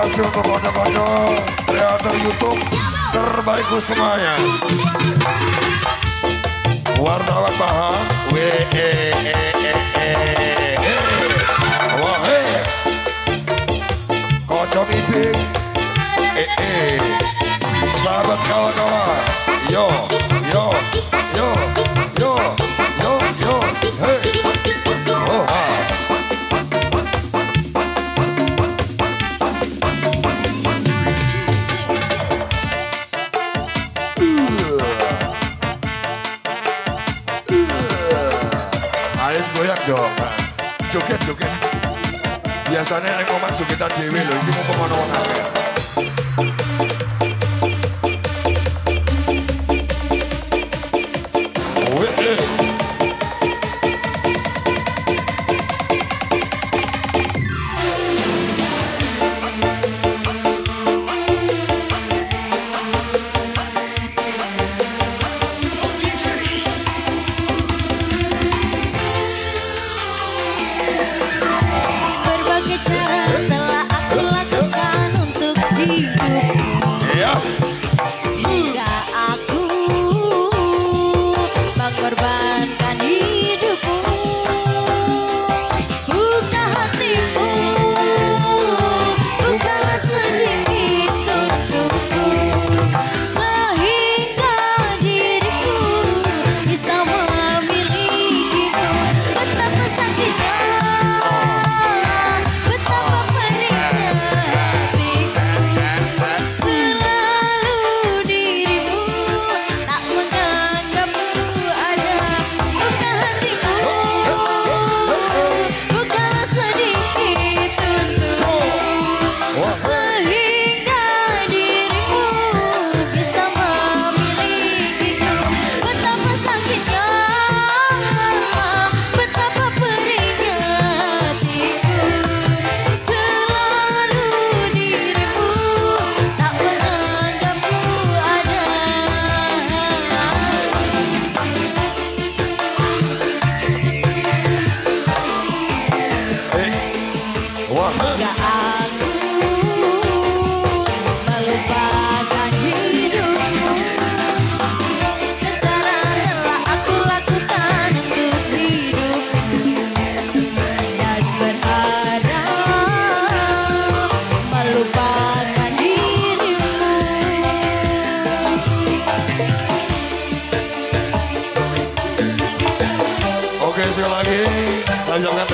kasih untuk konco-konco kreator YouTube terbaikku semuanya. Wartawan paham, W E E E E E, wah kocok ibing, E E, sahabat kawan-kawan, yo Ayo goyak dong. Joget joget. Biasanya nek ngomong jogetan dhewe lho, iki mumpung ono wong akeh. Wah. Melupakan telah aku lakukan untuk Dan berharap melupakan Oke sekali lagi ucapkan